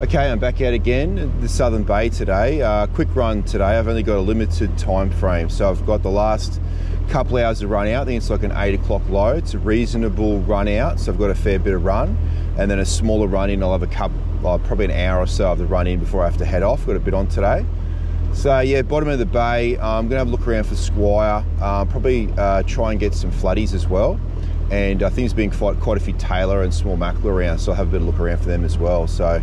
Okay, I'm back out again, the Southern Bay today. Uh, quick run today. I've only got a limited time frame, so I've got the last couple hours to run out. I think it's like an eight o'clock low. It's a reasonable run out, so I've got a fair bit of run, and then a smaller run in. I'll have a couple, uh, probably an hour or so of the run in before I have to head off. Got a bit on today. So yeah, bottom of the bay. I'm gonna have a look around for squire. Um, probably uh, try and get some flatties as well. And I think there's been quite, quite a few tailor and small mackerel around, so I'll have a bit of look around for them as well. So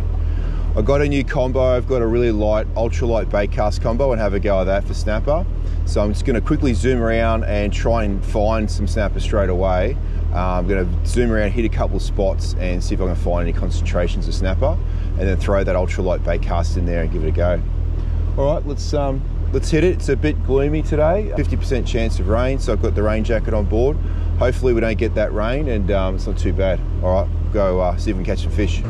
I got a new combo. I've got a really light, ultralight bait cast combo and have a go at that for snapper. So I'm just gonna quickly zoom around and try and find some snapper straight away. Uh, I'm gonna zoom around, hit a couple of spots and see if I can find any concentrations of snapper and then throw that ultralight bait cast in there and give it a go. All right, let's um, let's hit it. It's a bit gloomy today, 50% chance of rain, so I've got the rain jacket on board. Hopefully we don't get that rain and um, it's not too bad. All right, go uh, see if we can catch some fish.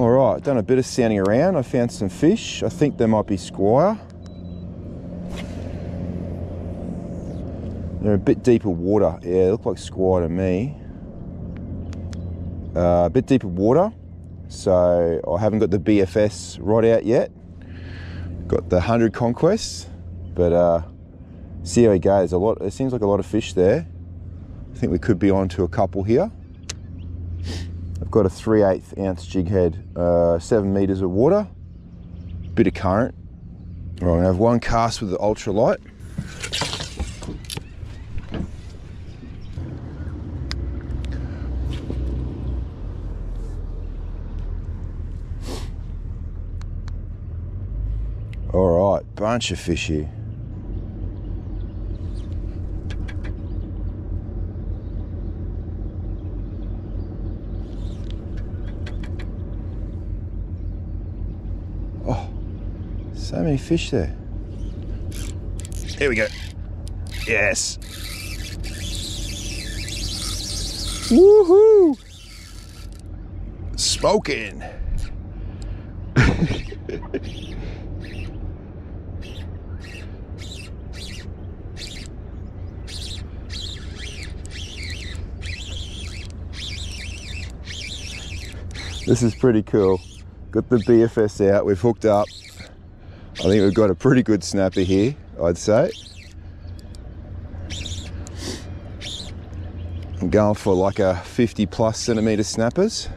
All right, done a bit of sounding around. I found some fish. I think there might be squire. They're a bit deeper water. Yeah, they look like squire to me. Uh, a bit deeper water. So I haven't got the BFS rod out yet. Got the 100 Conquests, but uh, see how it goes. A lot. It seems like a lot of fish there. I think we could be on to a couple here. Got a 3 8 ounce jig head, uh, 7 metres of water, bit of current. Right, I'm gonna have one cast with the ultralight. All right, bunch of fish here. So many fish there. Here we go. Yes. Woohoo! Smoking. this is pretty cool. Got the BFS out, we've hooked up. I think we've got a pretty good snapper here, I'd say. I'm going for like a 50 plus centimetre snappers.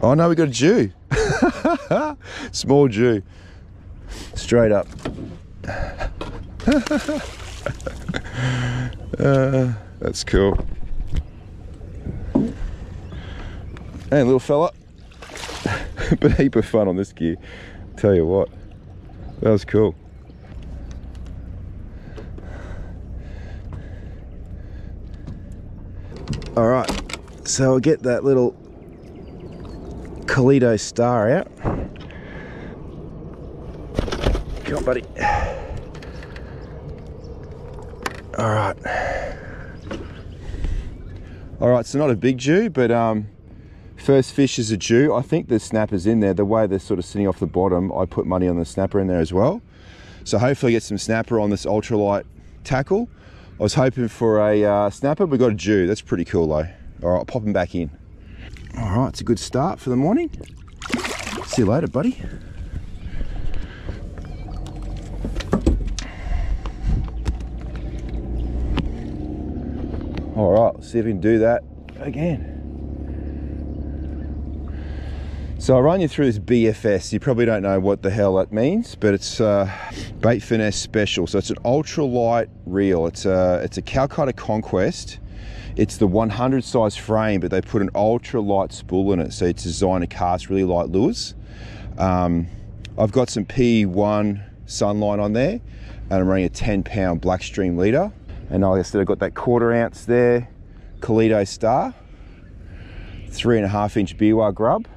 Oh no, we got a Jew. Small Jew. Straight up. uh, that's cool. Hey, little fella. but heap of fun on this gear. Tell you what, that was cool. All right, so I'll get that little Toledo star out. Come on, buddy. All right. All right, so not a big Jew, but um, first fish is a Jew. I think the snapper's in there. The way they're sort of sitting off the bottom, I put money on the snapper in there as well. So hopefully get some snapper on this ultralight tackle. I was hoping for a uh, snapper, we got a Jew. That's pretty cool though. All right, I'll pop him back in. All right, it's a good start for the morning. See you later, buddy. All right, see if we can do that again. So I'll run you through this BFS. You probably don't know what the hell that means, but it's uh, Bait Finesse Special. So it's an ultralight reel. It's a, it's a Calcutta Conquest. It's the 100 size frame, but they put an ultralight spool in it. So it's designed to cast really light lures. Um, I've got some P1 Sunline on there, and I'm running a 10 pound Blackstream leader. And like I said, I've got that quarter ounce there, Toledo Star, three and a half inch Biwaa grub,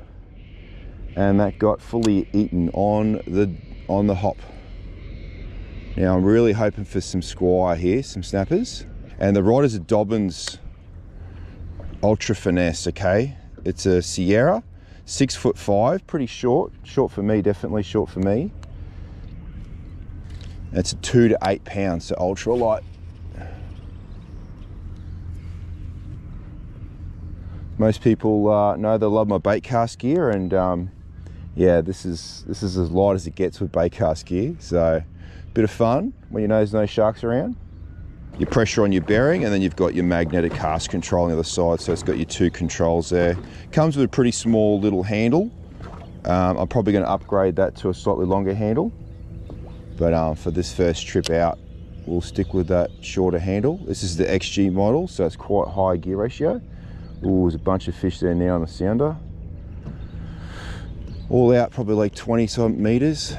and that got fully eaten on the on the hop. Now I'm really hoping for some squire here, some snappers. And the rod is a Dobyns Ultra Finesse, okay? It's a Sierra, six foot five, pretty short. Short for me, definitely short for me. It's a two to eight pounds, so ultra light. Most people uh, know they love my bait cast gear, and um, yeah, this is this is as light as it gets with bait cast gear. So, bit of fun when you know there's no sharks around. Your pressure on your bearing, and then you've got your magnetic cast control on the other side. So it's got your two controls there. Comes with a pretty small little handle. Um, I'm probably going to upgrade that to a slightly longer handle. But um, for this first trip out, we'll stick with that shorter handle. This is the XG model, so it's quite high gear ratio. Ooh, there's a bunch of fish there now on the sounder. All out probably like 20 some meters.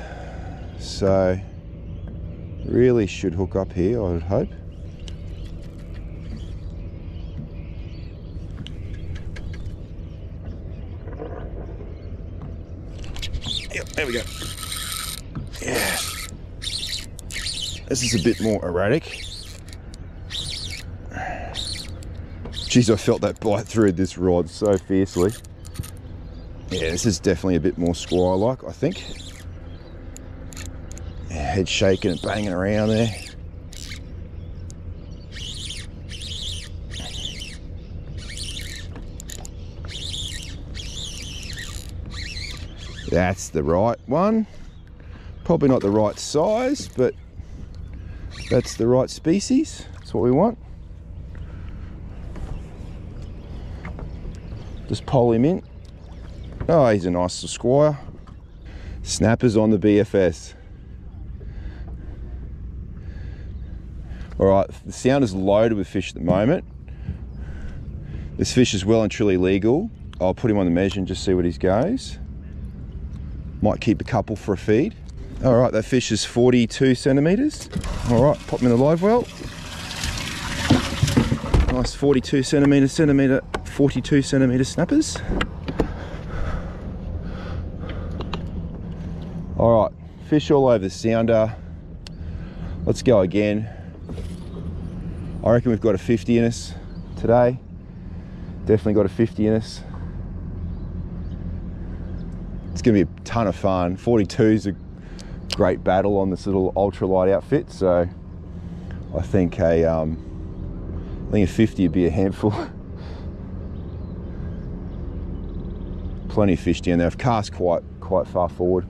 So really should hook up here, I would hope. Yep, there we go. Yeah. This is a bit more erratic. Jeez, I felt that bite through this rod so fiercely. Yeah, this is definitely a bit more squire-like, I think. Yeah, head shaking and banging around there. That's the right one. Probably not the right size, but that's the right species. That's what we want. Just pull him in. Oh, he's a nice squire. Snappers on the BFS. All right, the sound is loaded with fish at the moment. This fish is well and truly legal. I'll put him on the measure and just see what he goes. Might keep a couple for a feed. All right, that fish is 42 centimeters. All right, pop him in the live well. Nice 42 centimeter, centimeter, 42 centimeter snappers. All right, fish all over the sounder. Let's go again. I reckon we've got a 50 in us today. Definitely got a 50 in us. It's gonna be a ton of fun. 42 is a great battle on this little ultralight outfit. So I think a, um, I think a 50 would be a handful. Plenty of fish down there. I've cast quite quite far forward.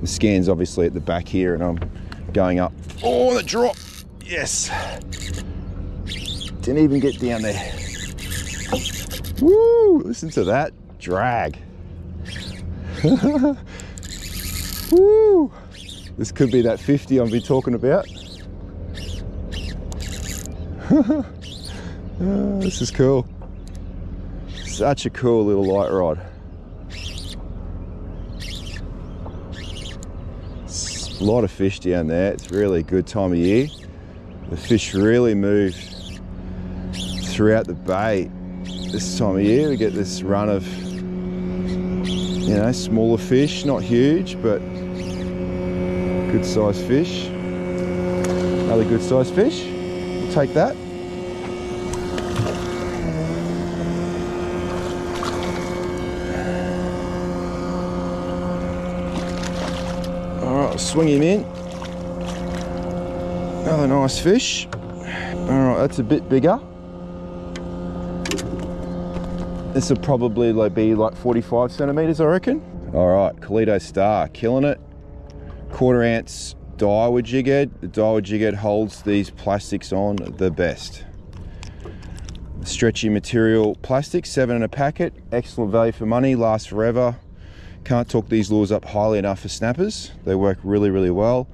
The scan's obviously at the back here, and I'm going up. Oh, the drop! Yes. Didn't even get down there. Woo! Listen to that drag. Woo! This could be that 50 I've been talking about. oh, this is cool. Such a cool little light rod. A lot of fish down there. It's really a good time of year. The fish really move throughout the bay this time of year. We get this run of, you know, smaller fish, not huge, but Good sized fish. Another good sized fish. We'll take that. Swing him in. Another nice fish. All right, that's a bit bigger. This will probably like be like 45 centimeters, I reckon. All right, Toledo Star, killing it quarter ounce Daiwa jig head. The Daiwa jig head holds these plastics on the best. Stretchy material plastic, seven in a packet. Excellent value for money, lasts forever. Can't talk these lures up highly enough for snappers. They work really, really well.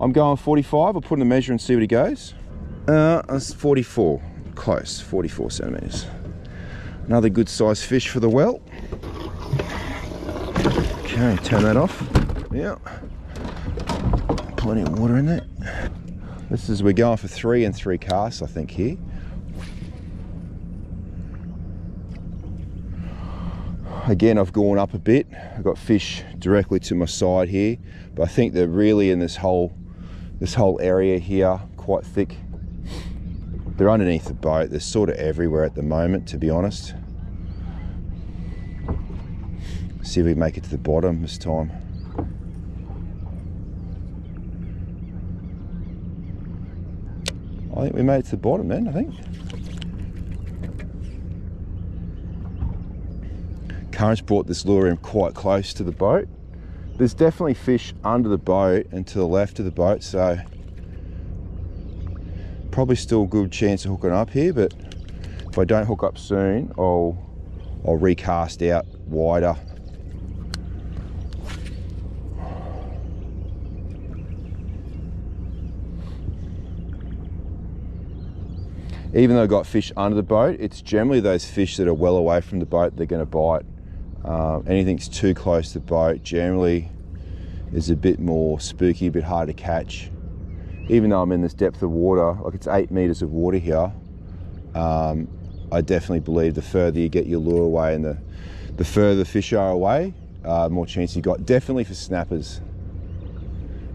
I'm going 45. I'll put in the measure and see what he goes. Uh, that's 44, close, 44 centimeters. Another good sized fish for the well. Okay, turn that off. Yeah plenty of water in it. This is, we're going for three and three casts, I think, here. Again, I've gone up a bit. I've got fish directly to my side here, but I think they're really in this whole, this whole area here, quite thick. They're underneath the boat. They're sort of everywhere at the moment, to be honest. See if we make it to the bottom this time. I think we made it to the bottom then, I think. Currents brought this lure in quite close to the boat. There's definitely fish under the boat and to the left of the boat, so probably still a good chance of hooking up here, but if I don't hook up soon, I'll I'll recast out wider even though I've got fish under the boat, it's generally those fish that are well away from the boat they're going to bite. Um, anything's too close to the boat generally is a bit more spooky, a bit hard to catch. Even though I'm in this depth of water, like it's eight meters of water here, um, I definitely believe the further you get your lure away and the, the further fish are away, uh, more chance you got. Definitely for snappers.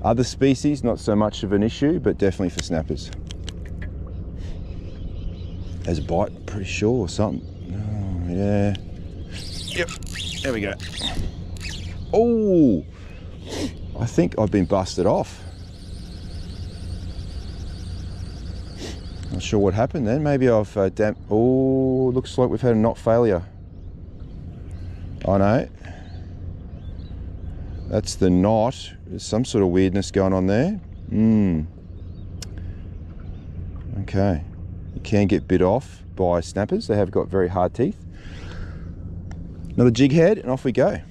Other species, not so much of an issue, but definitely for snappers. There's a bite, pretty sure, or something. Oh, yeah. Yep, there we go. Oh, I think I've been busted off. Not sure what happened then. Maybe I've uh, damp. Oh, looks like we've had a knot failure. I know. That's the knot. There's some sort of weirdness going on there. Hmm. Okay. You can get bit off by snappers. They have got very hard teeth. Another jig head and off we go.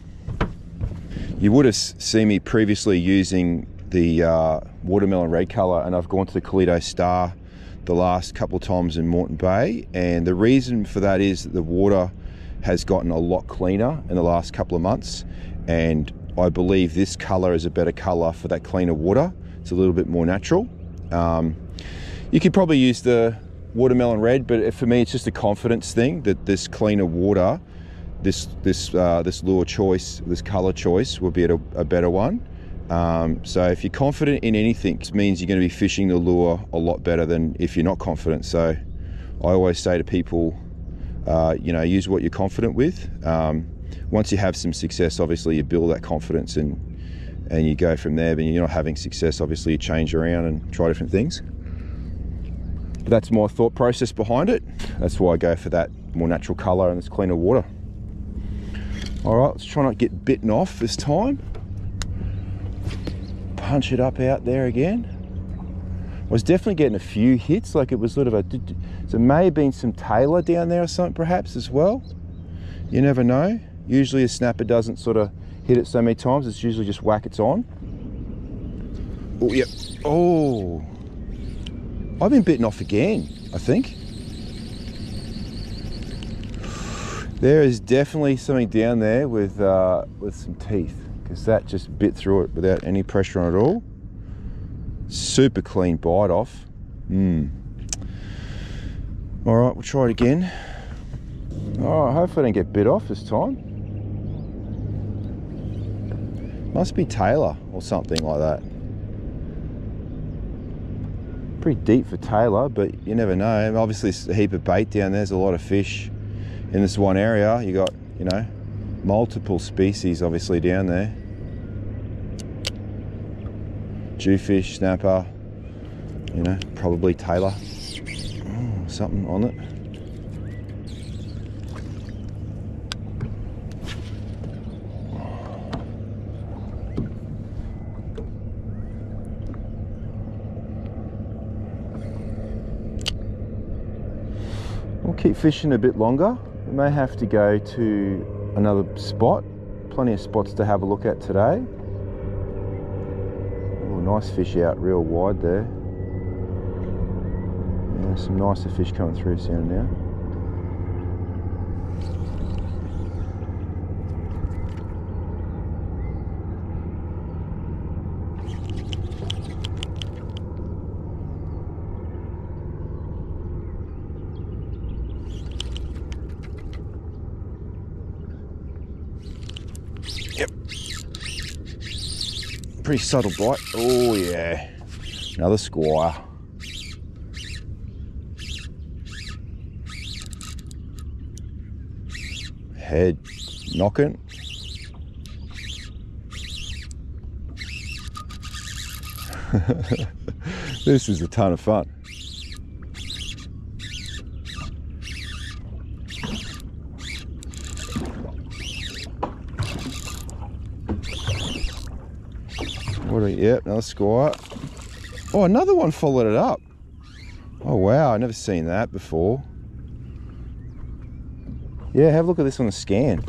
You would have seen me previously using the uh, watermelon red color and I've gone to the Kaleido Star the last couple of times in Moreton Bay and the reason for that is that the water has gotten a lot cleaner in the last couple of months and I believe this color is a better color for that cleaner water. It's a little bit more natural. Um, you could probably use the watermelon red, but for me, it's just a confidence thing that this cleaner water, this this uh, this lure choice, this color choice will be a, a better one. Um, so if you're confident in anything, it means you're going to be fishing the lure a lot better than if you're not confident. So I always say to people, uh, you know, use what you're confident with. Um, once you have some success, obviously you build that confidence and and you go from there. But you're not having success, obviously you change around and try different things. That's my thought process behind it. That's why I go for that more natural color and this cleaner water. All right, let's try not get bitten off this time. Punch it up out there again. I was definitely getting a few hits, like it was sort of a, it may have been some tailor down there or something perhaps as well. You never know. Usually a snapper doesn't sort of hit it so many times, it's usually just whack it's on. Oh, yep. Oh, I've been bitten off again, I think. There is definitely something down there with, uh, with some teeth because that just bit through it without any pressure on it at all. Super clean bite off. Hmm. All right, we'll try it again. All right, hopefully I don't get bit off this time. Must be tailor or something like that pretty deep for tailor, but you never know. Obviously, a heap of bait down there. There's a lot of fish in this one area. You got, you know, multiple species obviously down there. Jewfish, snapper, you know, probably tailor. Oh, something on it. We'll keep fishing a bit longer. May have to go to another spot. Plenty of spots to have a look at today. Oh, nice fish out real wide there. Yeah, some nicer fish coming through soon now. Yep. Pretty subtle bite. Oh, yeah. Another squire. Head knocking. this is a ton of fun. Yep, another squat. Oh, another one followed it up. Oh wow, I've never seen that before. Yeah, have a look at this on the scan.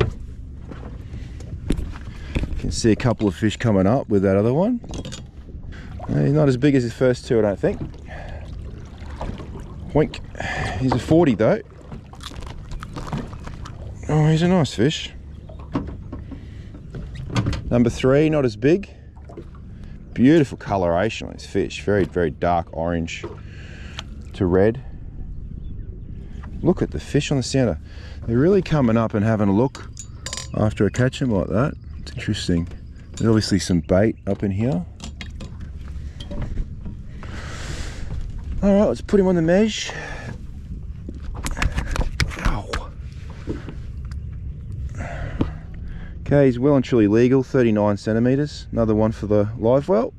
You can see a couple of fish coming up with that other one. He's not as big as his first two, I don't think. Wink. He's a 40 though. Oh, he's a nice fish. Number three, not as big. Beautiful coloration on this fish. Very, very dark orange to red. Look at the fish on the center. They're really coming up and having a look after I catch them like that. It's interesting. There's obviously some bait up in here. All right, let's put him on the mesh. Okay, he's well and truly legal, 39 centimeters. Another one for the live well.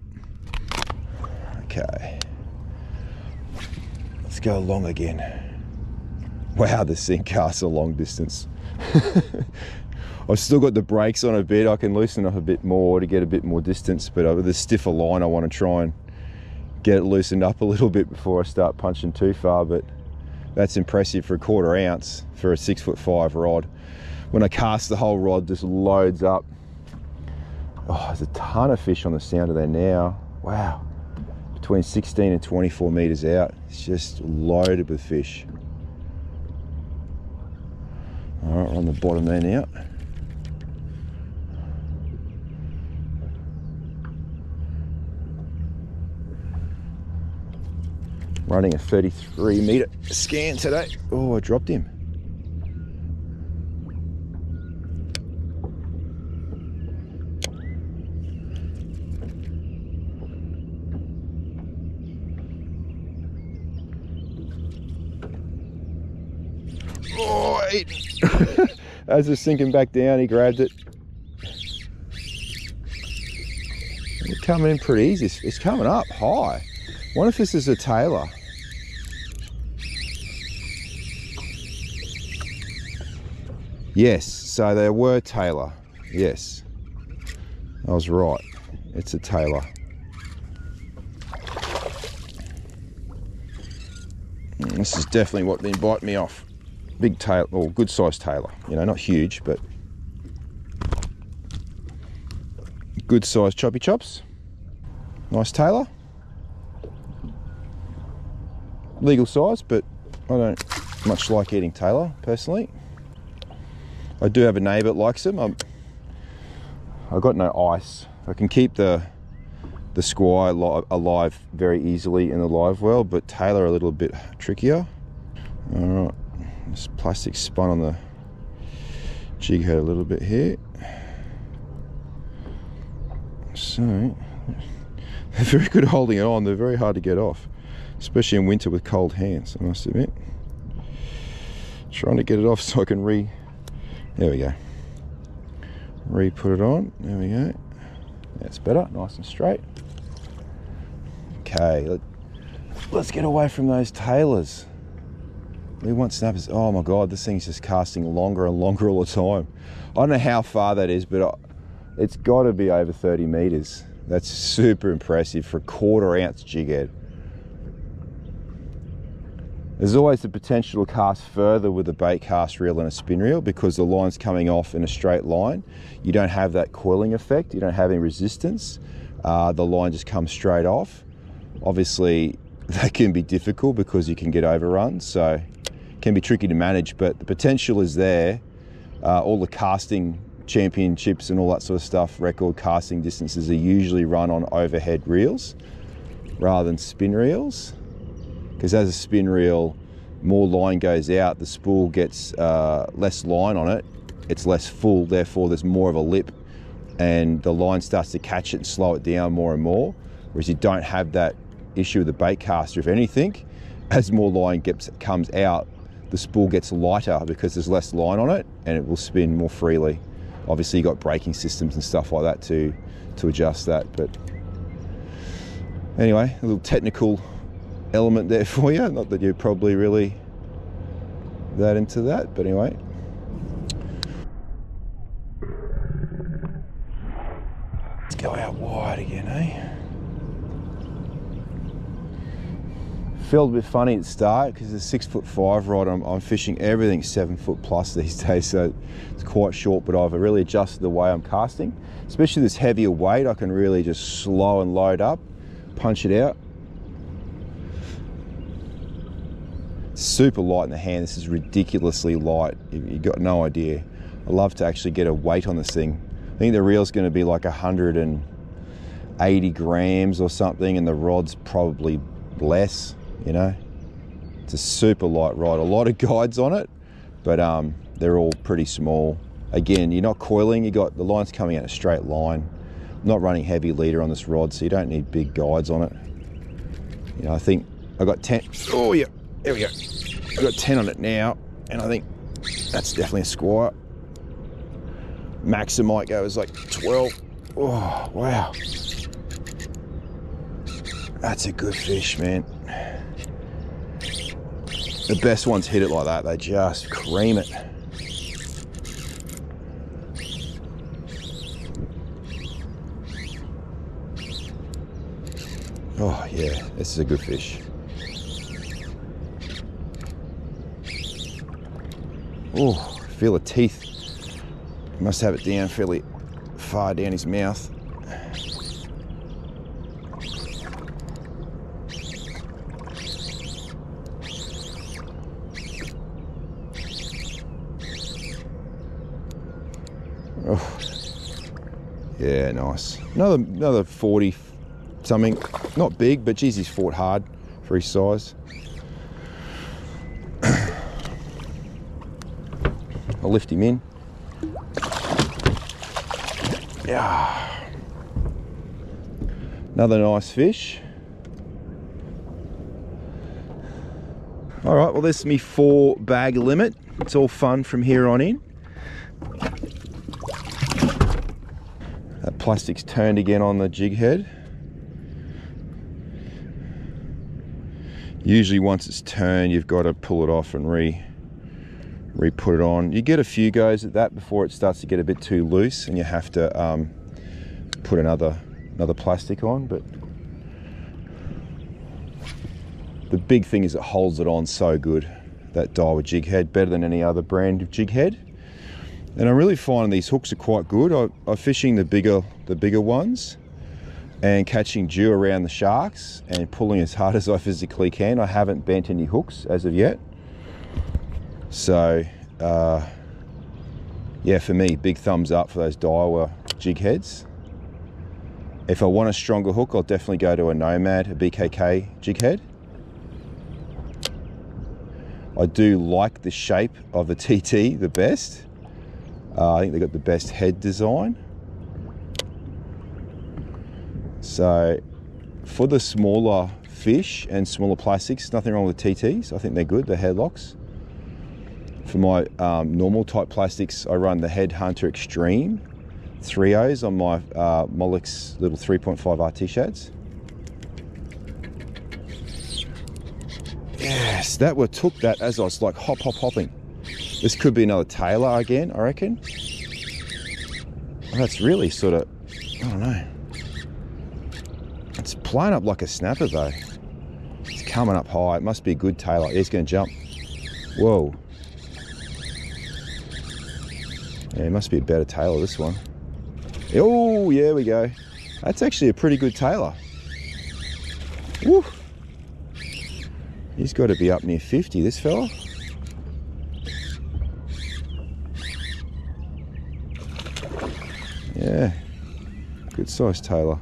Okay. Let's go along again. Wow, this thing casts a long distance. I've still got the brakes on a bit. I can loosen up a bit more to get a bit more distance, but uh, with a stiffer line, I want to try and get it loosened up a little bit before I start punching too far, but that's impressive for a quarter ounce for a six foot five rod when I cast the whole rod just loads up. Oh, there's a ton of fish on the sounder there now. Wow. Between 16 and 24 meters out. It's just loaded with fish. All right, we're on the bottom there now. Running a 33 meter scan today. Oh, I dropped him. As it's sinking back down, he grabbed it. It's coming in pretty easy. It's, coming up high. What if this is a tailor? Yes, so there were tailor. Yes, I was right. It's a tailor. This is definitely what been biting me off big tail, or good sized tailor. You know, not huge, but good sized choppy chops. Nice tailor. Legal size, but I don't much like eating tailor personally. I do have a neighbour that likes them. I'm, I've got no ice. I can keep the the squire alive very easily in the live well, but tailor a little bit trickier. All right. This plastic spun on the jig head a little bit here. So, they're very good holding it on. They're very hard to get off, especially in winter with cold hands, I must admit. Trying to get it off so I can re... There we go. Re-put it on. There we go. That's better, nice and straight. Okay, let, let's get away from those tailors. We want snappers. Oh my God, this thing's just casting longer and longer all the time. I don't know how far that is, but it's got to be over 30 meters. That's super impressive for a quarter ounce jig head. There's always the potential to cast further with a bait cast reel and a spin reel because the line's coming off in a straight line. You don't have that coiling effect, you don't have any resistance. Uh, the line just comes straight off. Obviously, that can be difficult because you can get overrun. So can be tricky to manage, but the potential is there. Uh, all the casting championships and all that sort of stuff, record casting distances are usually run on overhead reels rather than spin reels. Because as a spin reel, more line goes out, the spool gets uh, less line on it, it's less full, therefore there's more of a lip and the line starts to catch it and slow it down more and more. Whereas you don't have that issue with the bait caster. If anything, as more line gets comes out, the spool gets lighter because there's less line on it and it will spin more freely. Obviously, you've got braking systems and stuff like that to to adjust that. But anyway, a little technical element there for you. Not that you're probably really that into that, but anyway. Let's go out wide again, eh? Felt a bit funny at the start because it's a six foot five rod. I'm, I'm, fishing everything seven foot plus these days, so it's quite short. But I've really adjusted the way I'm casting, especially this heavier weight. I can really just slow and load up, punch it out. Super light in the hand. This is ridiculously light. You've got no idea. I love to actually get a weight on this thing. I think the reel's going to be like 180 grams or something, and the rod's probably less you know. It's a super light rod. A lot of guides on it, but um, they're all pretty small. Again, you're not coiling, you got the lines coming out a straight line. I'm not running heavy leader on this rod, so you don't need big guides on it. You know, I think I got 10. Oh, yeah, there we go. I've got 10 on it now, and I think that's definitely a squire. Max might go is like 12. Oh, wow. That's a good fish, man. The best ones hit it like that, they just cream it. Oh yeah, this is a good fish. Oh, feel the teeth. Must have it down fairly far down his mouth. Yeah, nice. Another another 40 something. Not big, but geez, he's fought hard for his size. I'll lift him in. Yeah. Another nice fish. All right, well, this is me four bag limit. It's all fun from here on in. Plastic's turned again on the jig head. Usually once it's turned, you've got to pull it off and re re-put it on. You get a few goes at that before it starts to get a bit too loose and you have to um, put another another plastic on, but the big thing is it holds it on so good, that Daiwa jig head, better than any other brand of jig head. And I'm really finding these hooks are quite good. I, I'm fishing the bigger, the bigger ones and catching Jew around the sharks and pulling as hard as I physically can. I haven't bent any hooks as of yet. So, uh, yeah, for me, big thumbs up for those Daiwa jig heads. If I want a stronger hook, I'll definitely go to a Nomad, a BKK jig head. I do like the shape of the TT the best. Uh, I think they've got the best head design. So for the smaller fish and smaller plastics, nothing wrong with the TTs. I think they're good, the headlocks. For my um, normal type plastics, I run the Head Hunter Extreme 3Os on my uh, little 3.5 RT shads. Yes, that were took that as I was like hop, hop, hopping. This could be another tailor again, I reckon. Oh, that's really sort of, I don't know. It's playing up like a snapper though. It's coming up high. It must be a good tailor. He's going to jump. Whoa. Yeah, it must be a better tailor, this one. Oh, yeah, we go. That's actually a pretty good tailor. Woo. He's got to be up near 50, this fella. good size tailor.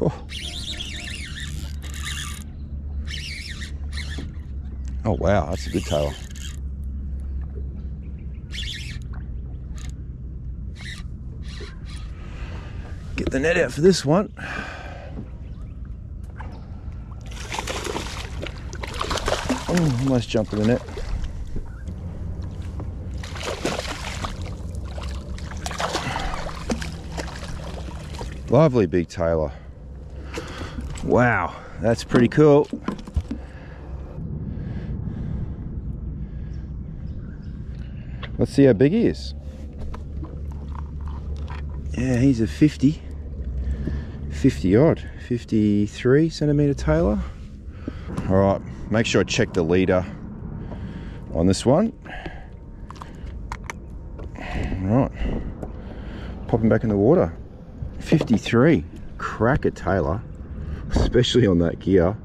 Oh. oh wow, that's a good tailor. Get the net out for this one. Oh, almost jumping the net. Lovely big tailor. Wow, that's pretty cool. Let's see how big he is. Yeah, he's a 50. 50 odd. 53 centimetre tailor. All right, make sure I check the leader on this one. All right, pop him back in the water. 53, cracker tailor. especially on that gear.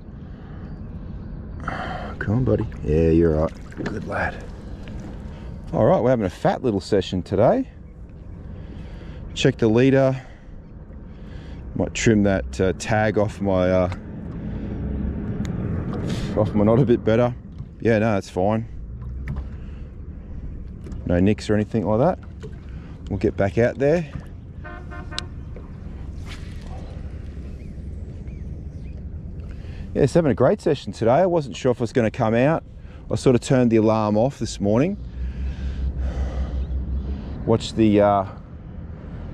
Come on, buddy. Yeah, you're right. Good lad. All right, we're having a fat little session today. Check the leader. Might trim that uh, tag off my uh, off my knot a bit better. Yeah, no, that's fine. No nicks or anything like that. We'll get back out there. Yeah, it's having a great session today. I wasn't sure if I was going to come out. I sort of turned the alarm off this morning. Watched the uh,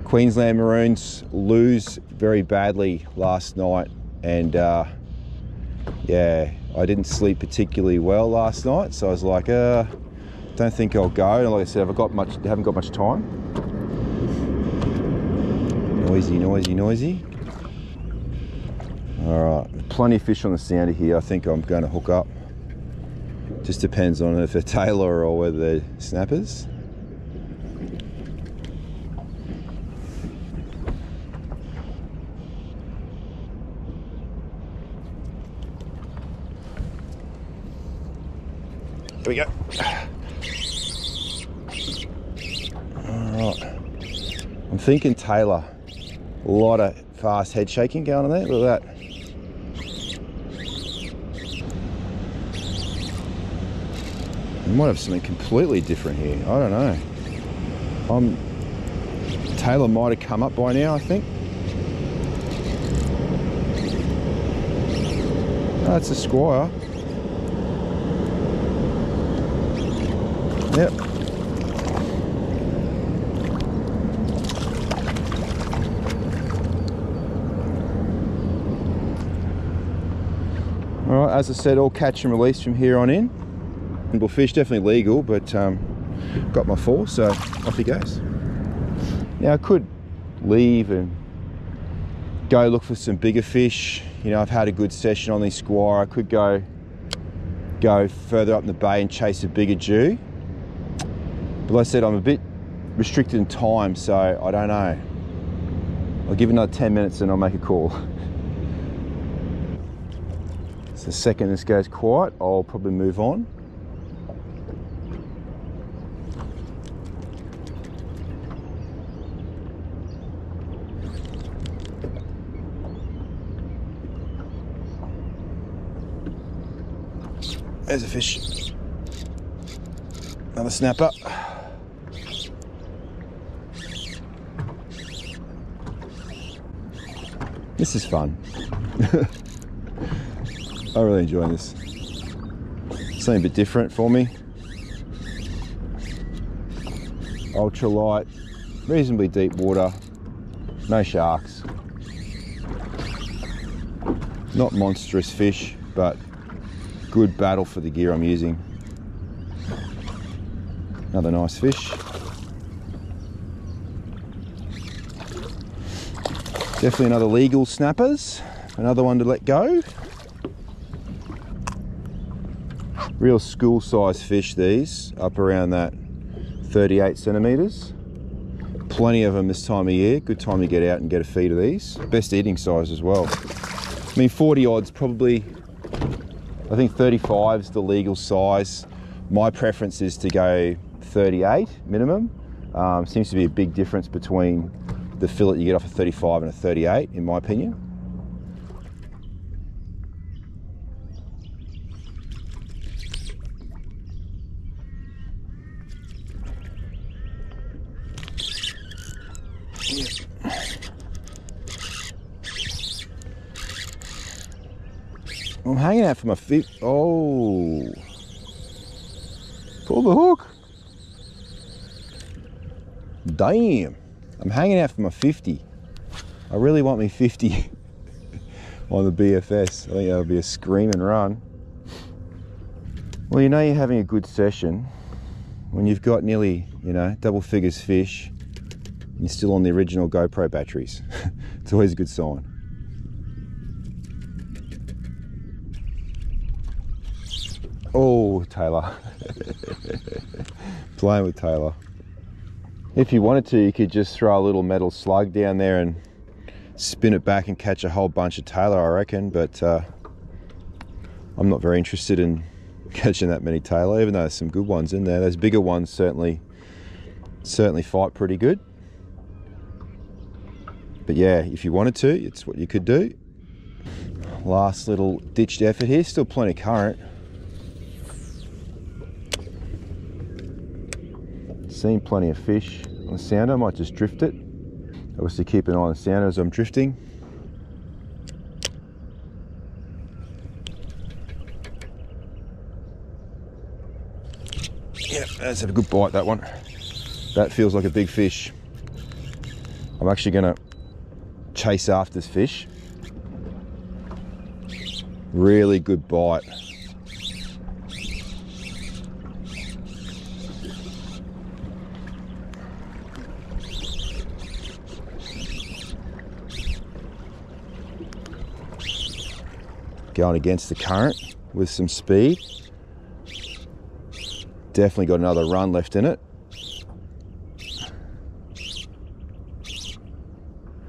Queensland Maroons lose very badly last night, and uh, yeah, I didn't sleep particularly well last night, so I was like, uh, don't think I'll go. And like I said, I've got much, haven't got much time. Noisy, noisy, noisy. All right, plenty of fish on the sounder here. I think I'm going to hook up. Just depends on if they're tailor or whether they're snappers. Here we go. All right. I'm thinking tailor. A lot of fast head shaking going on there. Look at that. We might have something completely different here. I don't know. I'm tailor might have come up by now, I think. That's a squire. Yep. All right, as I said, all catch and release from here on in. Fish definitely legal, but um, got my four, so off he goes. Now I could leave and go look for some bigger fish. You know, I've had a good session on this squire. I could go go further up in the bay and chase a bigger Jew. But like I said, I'm a bit restricted in time, so I don't know. I'll give another 10 minutes and I'll make a call. so the second this goes quiet, I'll probably move on. There's a fish. Another snapper. This is fun. I'm really enjoying this. Something a bit different for me. Ultra light, reasonably deep water, no sharks. Not monstrous fish, but good battle for the gear I'm using. Another nice fish. Definitely another legal snappers. Another one to let go. Real school size fish these, up around that 38 centimetres. Plenty of them this time of year. Good time to get out and get a feed of these. Best eating size as well. I mean 40 odds probably I think 35 is the legal size. My preference is to go 38 minimum. Um, seems to be a big difference between the fillet you get off a 35 and a 38, in my opinion. Out for my feet. Oh. Pull the hook. Damn. I'm hanging out for my 50. I really want me 50 on the BFS. I think that'll be a screaming run. Well, you know you're having a good session when you've got nearly, you know, double figures fish and you're still on the original GoPro batteries. it's always a good sign. Oh, tailor. Playing with tailor. If you wanted to, you could just throw a little metal slug down there and spin it back and catch a whole bunch of tailor, I reckon. But uh, I'm not very interested in catching that many tailor, even though there's some good ones in there. Those bigger ones certainly, certainly fight pretty good. But yeah, if you wanted to, it's what you could do. Last little ditched effort here, still plenty current. Seen plenty of fish on the sounder, I might just drift it. Obviously keep an eye on the sounder as I'm drifting. Yeah, that's a good bite, that one. That feels like a big fish. I'm actually gonna chase after this fish. Really good bite. Going against the current with some speed. Definitely got another run left in it.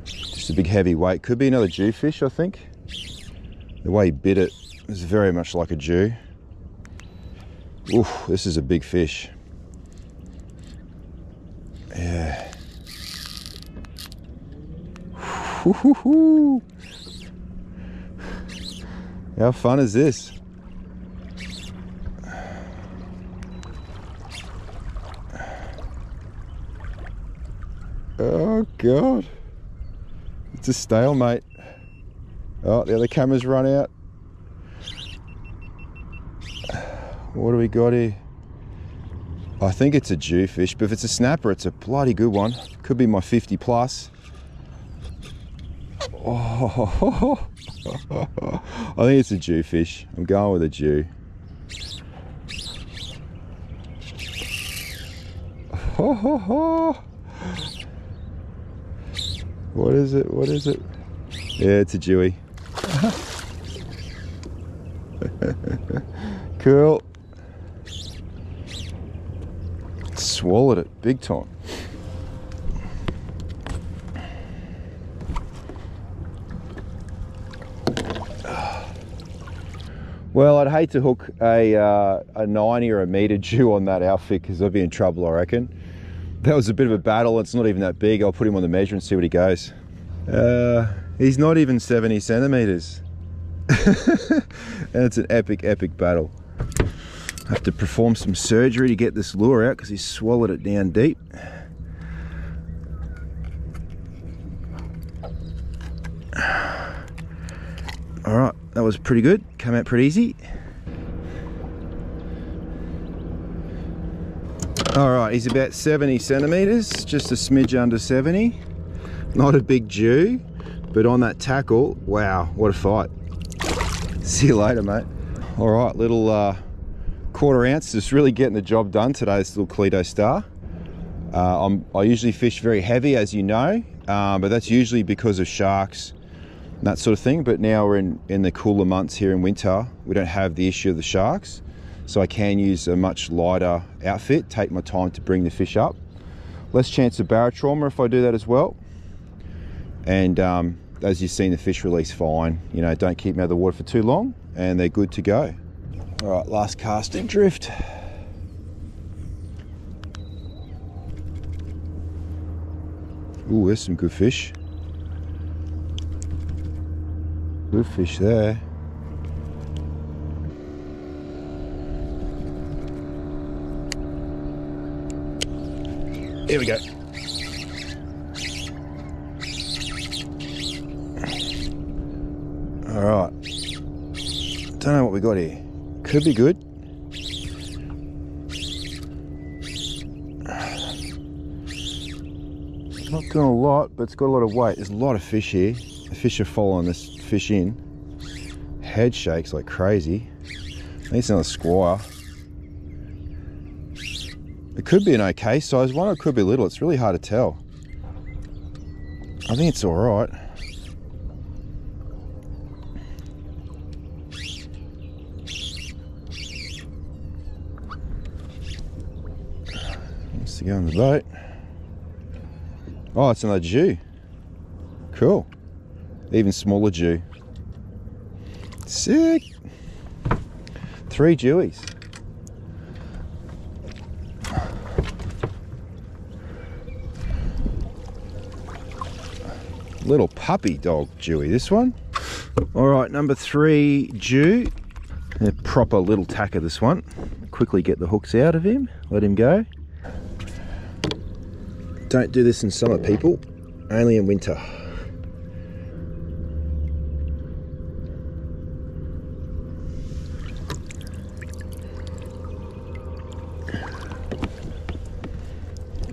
Just a big heavy weight. Could be another jewfish, I think. The way he bit it is very much like a jew. Oof, this is a big fish. Yeah. How fun is this? Oh God. It's a stalemate. Oh, the other camera's run out. What do we got here? I think it's a jewfish, but if it's a snapper, it's a bloody good one. Could be my 50 plus. Oh, I think it's a jewfish. I'm going with a jew. What is it? What is it? Yeah, it's a Jewy. cool. Swallowed it big time. Well, I'd hate to hook a, uh, a 90 or a metre Jew on that outfit because I'd be in trouble, I reckon that was a bit of a battle. It's not even that big. I'll put him on the measure and see what he goes. Uh, he's not even 70 centimeters. and it's an epic, epic battle. I have to perform some surgery to get this lure out because he swallowed it down deep. All right, that was pretty good. Came out pretty easy. All right, he's about 70 centimeters, just a smidge under 70. Not a big Jew, but on that tackle, wow, what a fight. See you later, mate. All right, little uh, quarter ounce, just really getting the job done today, this little Cleto Star. Uh, i usually fish very heavy, as you know, um, but that's usually because of sharks that sort of thing. But now we're in, in the cooler months here in winter, we don't have the issue of the sharks so I can use a much lighter outfit, take my time to bring the fish up. Less chance of barotrauma if I do that as well. And um, as you've seen, the fish release fine. You know, don't keep them out of the water for too long and they're good to go. All right, last casting drift. Ooh, there's some good fish. Good fish there. Here we go. All right. Don't know what we got here. Could be good. Not doing a lot, but it's got a lot of weight. There's a lot of fish here. The fish are following this fish in. Head shakes like crazy. I think it's another squire. It could be an okay size one, or it could be little. It's really hard to tell. I think it's all right. To go on the boat. Oh, it's another Jew. Cool. Even smaller Jew. Sick. Three Jewies. Little puppy dog Jewy, this one. All right, number three Jew. A proper little tacker, this one. Quickly get the hooks out of him, let him go. Don't do this in summer, people. Only in winter.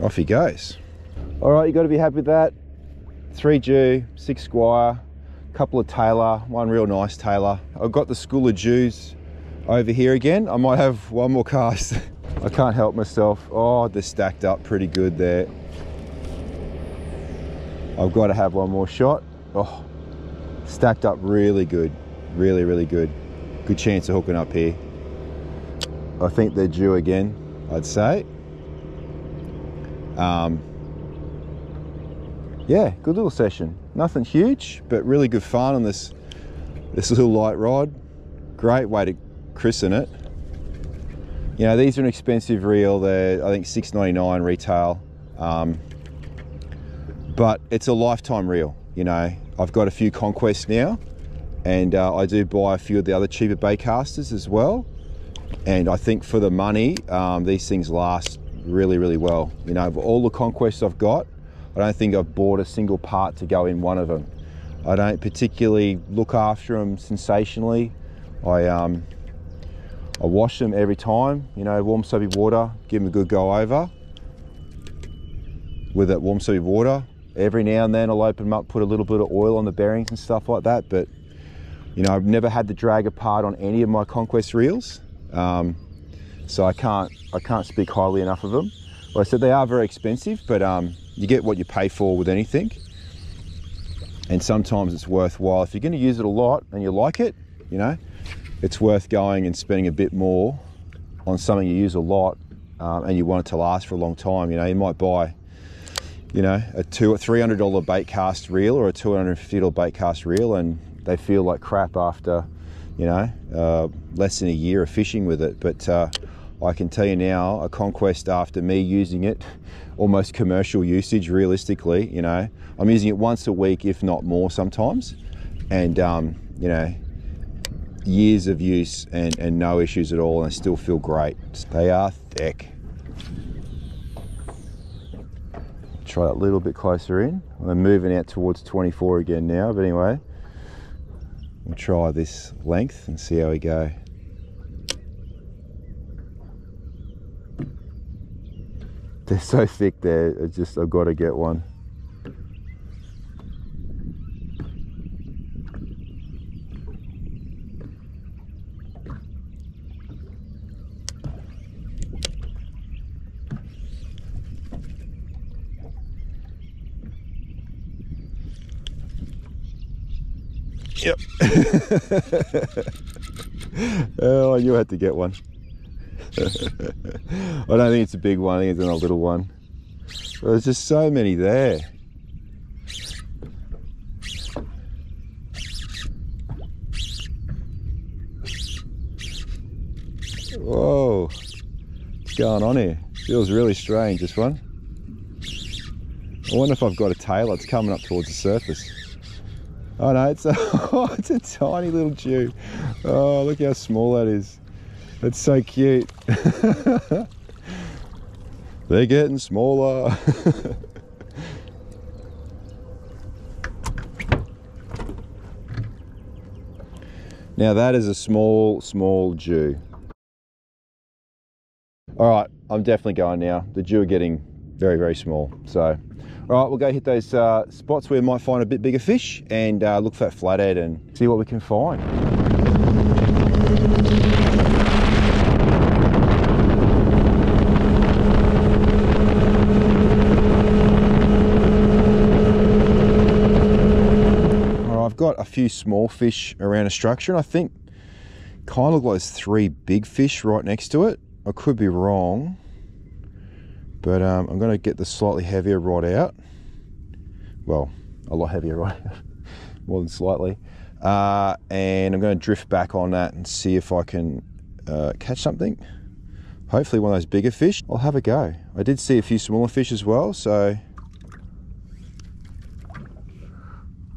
Off he goes. All right, you got to be happy with that. Three Jew, six Squire, couple of tailor, one real nice tailor. I've got the School of Jews over here again. I might have one more cast. I can't help myself. Oh, they're stacked up pretty good there. I've got to have one more shot. Oh, stacked up really good. Really, really good. Good chance of hooking up here. I think they're due again, I'd say. Um, yeah, good little session. Nothing huge, but really good fun on this this little light rod. Great way to christen it. You know, these are an expensive reel. They're I think six ninety nine retail, um, but it's a lifetime reel. You know, I've got a few conquests now, and uh, I do buy a few of the other cheaper baitcasters as well. And I think for the money, um, these things last really, really well. You know, of all the conquests I've got, I don't think I've bought a single part to go in one of them. I don't particularly look after them sensationally. I um, I wash them every time, you know, warm soapy water, give them a good go over with that warm soapy water. Every now and then I'll open them up, put a little bit of oil on the bearings and stuff like that. But you know, I've never had to drag apart on any of my conquest reels. Um, so I can't I can't speak highly enough of them. Like I said, they are very expensive, but um, you get what you pay for with anything. And sometimes it's worthwhile if you're going to use it a lot and you like it. You know, it's worth going and spending a bit more on something you use a lot um, and you want it to last for a long time. You know, you might buy, you know, a two or three hundred dollar bait cast reel or a two hundred and fifty dollar bait cast reel, and they feel like crap after, you know, uh, less than a year of fishing with it. But uh, I can tell you now, a conquest after me using it, almost commercial usage, realistically, you know, I'm using it once a week, if not more sometimes, and um, you know, years of use and, and no issues at all, and I still feel great. They are thick. Try that a little bit closer in. I'm moving out towards 24 again now, but anyway, we'll try this length and see how we go. They're so thick there, it's just, I've got to get one. Yep. oh, you had to get one. I don't think it's a big one, I think it's a little one. But there's just so many there. Whoa, what's going on here? Feels really strange, this one. I wonder if I've got a tail that's coming up towards the surface. Oh no, it's a, it's a tiny little Jew. Oh, look how small that is. That's so cute. They're getting smaller. Now that is a small, small Jew. All right, I'm definitely going now. The Jew are getting very, very small. So, all right, we'll go hit those uh, spots where we might find a bit bigger fish and uh, look for that flathead and see what we can find. got a few small fish around a structure, and I think kind of there's three big fish right next to it. I could be wrong, but um, I'm going to get the slightly heavier rod out. Well, a lot heavier rod, more than slightly. Uh, and I'm going to drift back on that and see if I can uh, catch something. Hopefully one of those bigger fish. I'll have a go. I did see a few smaller fish as well, so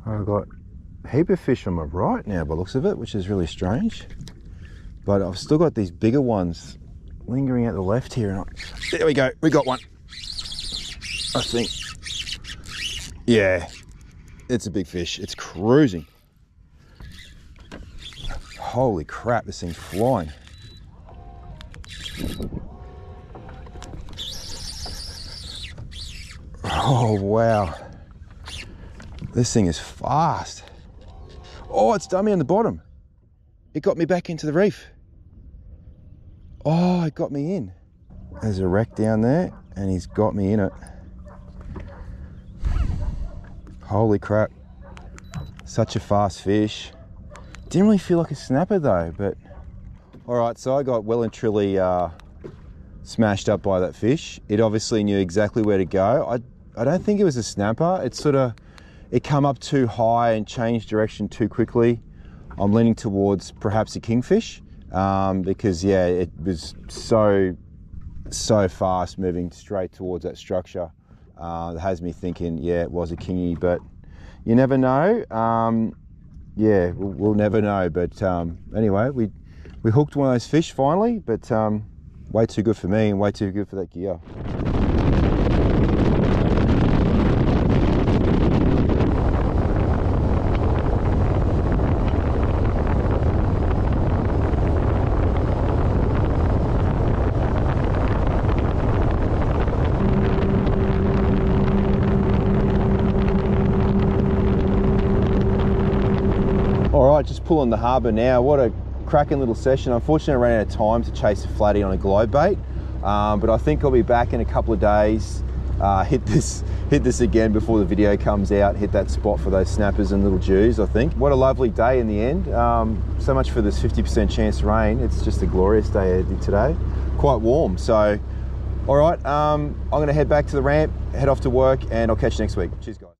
I've got heap of fish on my right now by looks of it, which is really strange. But I've still got these bigger ones lingering at the left here. And I, there we go, we got one. I think. Yeah, it's a big fish. It's cruising. Holy crap, this thing's flying. Oh, wow. This thing is fast. Oh, it's dummy on the bottom. It got me back into the reef. Oh, it got me in. There's a wreck down there and he's got me in it. Holy crap. Such a fast fish. Didn't really feel like a snapper though, but all right, so I got well and truly uh, smashed up by that fish. It obviously knew exactly where to go. I, I don't think it was a snapper. It sort of it come up too high and changed direction too quickly. I'm leaning towards perhaps a kingfish um, because yeah, it was so so fast moving straight towards that structure. Uh, has me thinking, yeah, it was a kingy, but you never know. Um, yeah, we'll, we'll, never know. But um, anyway, we we hooked one of those fish finally, but um, way too good for me and way too good for that gear. Pulling the harbour now. What a cracking little session. Unfortunately, I ran out of time to chase a flatty on a globe bait, um, but I think I'll be back in a couple of days. Uh, hit this hit this again before the video comes out. Hit that spot for those snappers and little Jews I think. What a lovely day in the end. Um, so much for this 50% chance rain. It's just a glorious day today. Quite warm. So all right um, I'm gonna head back to the ramp head off to work and I'll catch you next week. Cheers guys